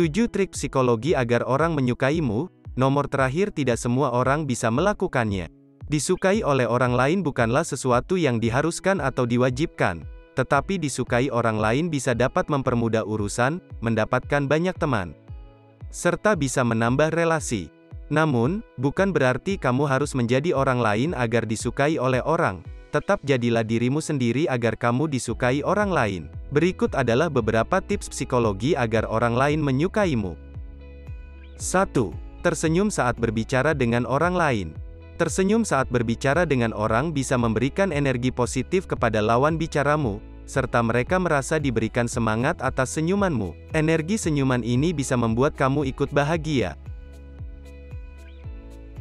7 trik psikologi agar orang menyukaimu. Nomor terakhir tidak semua orang bisa melakukannya. Disukai oleh orang lain bukanlah sesuatu yang diharuskan atau diwajibkan, tetapi disukai orang lain bisa dapat mempermudah urusan, mendapatkan banyak teman, serta bisa menambah relasi. Namun, bukan berarti kamu harus menjadi orang lain agar disukai oleh orang. Tetap jadilah dirimu sendiri agar kamu disukai orang lain. Berikut adalah beberapa tips psikologi agar orang lain menyukaimu. 1. Tersenyum saat berbicara dengan orang lain. Tersenyum saat berbicara dengan orang bisa memberikan energi positif kepada lawan bicaramu, serta mereka merasa diberikan semangat atas senyumanmu. Energi senyuman ini bisa membuat kamu ikut bahagia.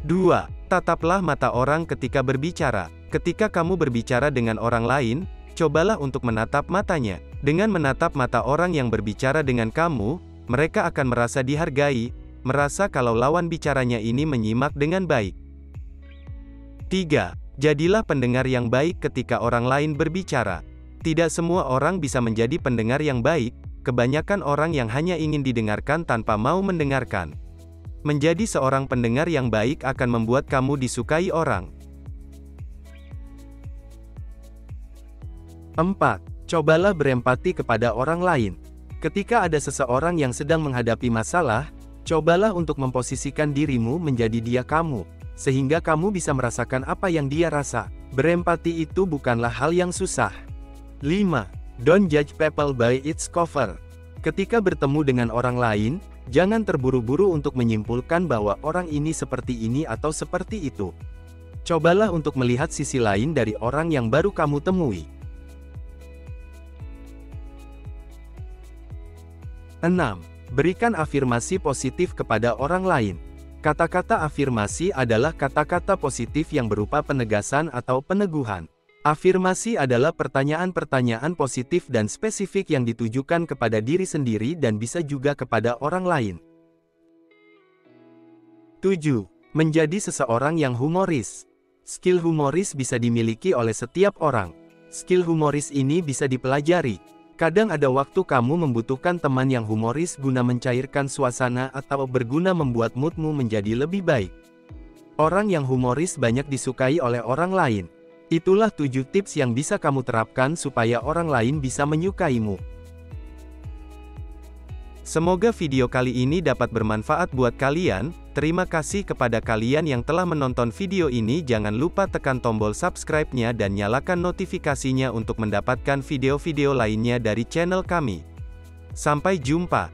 2. Tataplah mata orang ketika berbicara. Ketika kamu berbicara dengan orang lain, cobalah untuk menatap matanya. Dengan menatap mata orang yang berbicara dengan kamu, mereka akan merasa dihargai, merasa kalau lawan bicaranya ini menyimak dengan baik. 3. Jadilah pendengar yang baik ketika orang lain berbicara. Tidak semua orang bisa menjadi pendengar yang baik, kebanyakan orang yang hanya ingin didengarkan tanpa mau mendengarkan. Menjadi seorang pendengar yang baik akan membuat kamu disukai orang. 4. Cobalah berempati kepada orang lain. Ketika ada seseorang yang sedang menghadapi masalah, cobalah untuk memposisikan dirimu menjadi dia kamu, sehingga kamu bisa merasakan apa yang dia rasa. Berempati itu bukanlah hal yang susah. 5. Don't judge people by its cover. Ketika bertemu dengan orang lain, jangan terburu-buru untuk menyimpulkan bahwa orang ini seperti ini atau seperti itu. Cobalah untuk melihat sisi lain dari orang yang baru kamu temui. 6. Berikan afirmasi positif kepada orang lain. Kata-kata afirmasi adalah kata-kata positif yang berupa penegasan atau peneguhan. Afirmasi adalah pertanyaan-pertanyaan positif dan spesifik yang ditujukan kepada diri sendiri dan bisa juga kepada orang lain. 7. Menjadi seseorang yang humoris. Skill humoris bisa dimiliki oleh setiap orang. Skill humoris ini bisa dipelajari, Kadang ada waktu kamu membutuhkan teman yang humoris guna mencairkan suasana atau berguna membuat moodmu menjadi lebih baik. Orang yang humoris banyak disukai oleh orang lain. Itulah tujuh tips yang bisa kamu terapkan supaya orang lain bisa menyukaimu. Semoga video kali ini dapat bermanfaat buat kalian. Terima kasih kepada kalian yang telah menonton video ini. Jangan lupa tekan tombol subscribe-nya dan nyalakan notifikasinya untuk mendapatkan video-video lainnya dari channel kami. Sampai jumpa.